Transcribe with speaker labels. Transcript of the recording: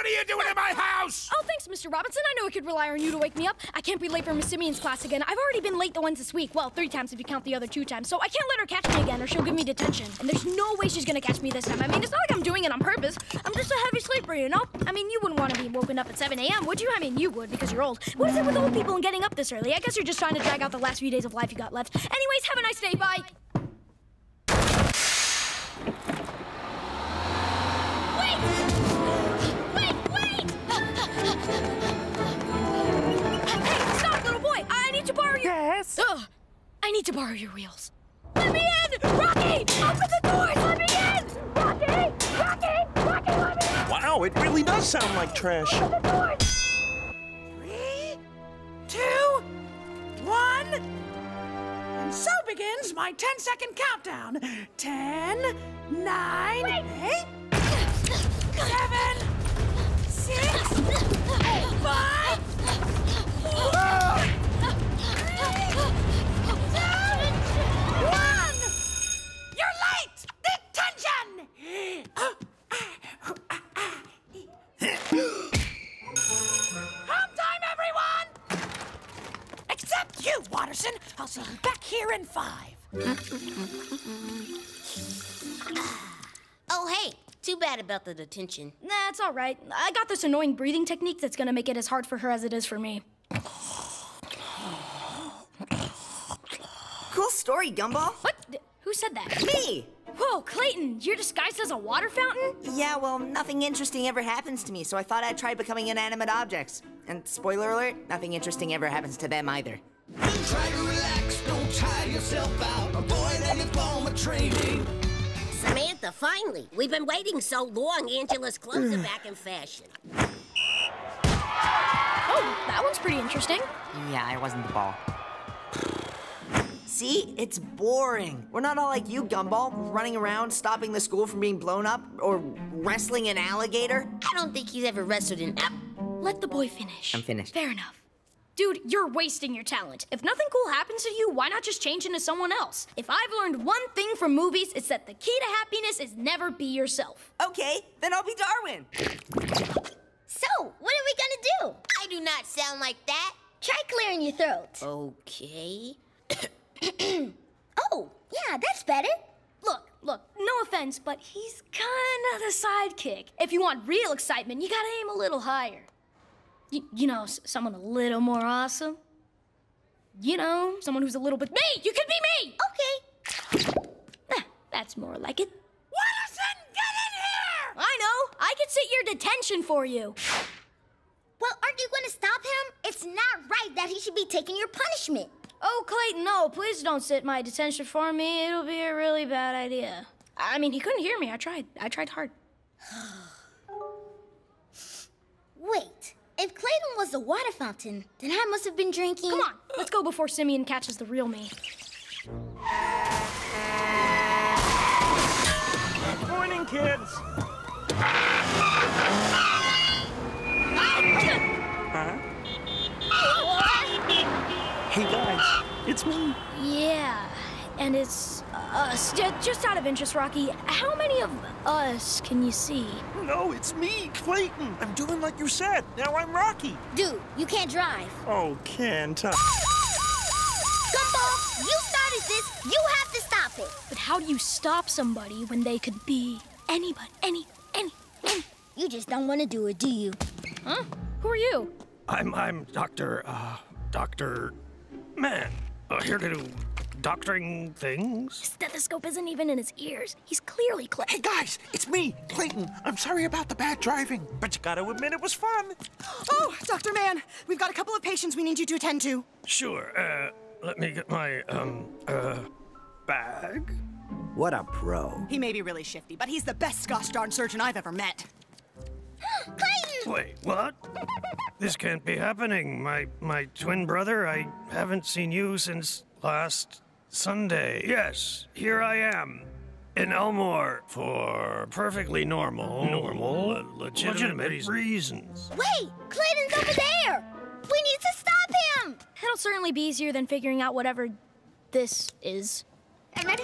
Speaker 1: What are you doing in my house?
Speaker 2: Oh, thanks, Mr. Robinson. I know I could rely on you to wake me up. I can't be late for Miss Simian's class again. I've already been late the ones this week. Well, three times if you count the other two times. So I can't let her catch me again or she'll give me detention. And there's no way she's gonna catch me this time. I mean, it's not like I'm doing it on purpose. I'm just a heavy sleeper, you know? I mean, you wouldn't want to be woken up at 7 a.m., would you? I mean, you would because you're old. What is it with old people and getting up this early? I guess you're just trying to drag out the last few days of life you got left. Anyways, have a nice day. Bye. Borrow Ugh, I need to borrow your wheels. Let me in! Rocky! Open the doors! Let me in! Rocky! Rocky! Rocky, let me in!
Speaker 3: Wow, it really does sound like trash.
Speaker 2: Open the doors!
Speaker 4: Three, two, one. And so begins my 10 second countdown. 10, 9, 8, 7, 6, 5, you, I'll see you back here in five.
Speaker 5: Oh, hey, too bad about the detention.
Speaker 2: Nah, it's all right. I got this annoying breathing technique that's gonna make it as hard for her as it is for me.
Speaker 6: Cool story, Gumball.
Speaker 2: What? Who said that?
Speaker 6: Me!
Speaker 2: Whoa, Clayton, you're disguised as a water fountain?
Speaker 6: Yeah, well, nothing interesting ever happens to me, so I thought I'd try becoming inanimate objects. And spoiler alert, nothing interesting ever happens to them either.
Speaker 7: Try to relax, don't tire yourself out. Avoid any form of training.
Speaker 5: Samantha, finally. We've been waiting so long, Angela's clothes are back in fashion.
Speaker 2: Oh, that one's pretty interesting.
Speaker 6: Yeah, I wasn't the ball. See, it's boring. We're not all like you, Gumball, running around stopping the school from being blown up or wrestling an alligator.
Speaker 5: I don't think he's ever wrestled an app.
Speaker 2: Let the boy finish.
Speaker 6: I'm finished.
Speaker 2: Fair enough. Dude, you're wasting your talent. If nothing cool happens to you, why not just change into someone else? If I've learned one thing from movies, it's that the key to happiness is never be yourself.
Speaker 6: Okay, then I'll be Darwin.
Speaker 8: So, what are we gonna do?
Speaker 5: I do not sound like that.
Speaker 8: Try clearing your throat.
Speaker 5: Okay.
Speaker 8: Oh, yeah, that's better.
Speaker 2: Look, look, no offense, but he's kinda the sidekick. If you want real excitement, you gotta aim a little higher. Y- you know, someone a little more awesome. You know, someone who's a little bit. Me! You could be me!
Speaker 8: Okay.
Speaker 2: Nah, that's more like it.
Speaker 4: Watterson, get in here!
Speaker 2: I know! I could sit your detention for you.
Speaker 8: Well, aren't you gonna stop him? It's not right that he should be taking your punishment.
Speaker 2: Oh, Clayton, no, please don't sit my detention for me. It'll be a really bad idea. I mean, he couldn't hear me. I tried. I tried hard.
Speaker 8: was the water fountain, then I must have been drinking.
Speaker 2: Come on, let's go before Simian catches the real me.
Speaker 3: Morning, kids. Huh? Hey, guys, it's me.
Speaker 2: Yeah, and it's us. J- just out of interest, Rocky, how many of us can you see?
Speaker 3: No, it's me, Clayton. I'm doing like you said. Now I'm Rocky.
Speaker 8: Dude, you can't drive.
Speaker 3: Oh, can't I?
Speaker 8: Gumball, you started this. You have to stop it.
Speaker 2: But how do you stop somebody when they could be anybody, any, any, any?
Speaker 8: You just don't want to do it, do you?
Speaker 2: Huh? Who are you?
Speaker 9: I'm I'm Doctor uh Doctor Man. Uh, here to do doctoring things.
Speaker 2: His stethoscope isn't even in his ears. He's clearly Clay.
Speaker 3: Hey, guys, it's me, Clayton. I'm sorry about the bad driving, but you gotta admit it was fun.
Speaker 4: Oh, Dr. Mann, we've got a couple of patients we need you to attend to.
Speaker 9: Sure. Uh, let me get my um uh bag.
Speaker 7: What a pro.
Speaker 4: He may be really shifty, but he's the best gosh darn surgeon I've ever met.
Speaker 8: Clayton!
Speaker 9: Wait, what? This can't be happening. My my twin brother. I haven't seen you since last Sunday. Yes, here I am. In Elmore for perfectly normal, normal, uh, legitimate, reasons.
Speaker 8: Wait, Clayton's over there. We need to stop him.
Speaker 2: It'll certainly be easier than figuring out whatever this is.
Speaker 8: I'm ready.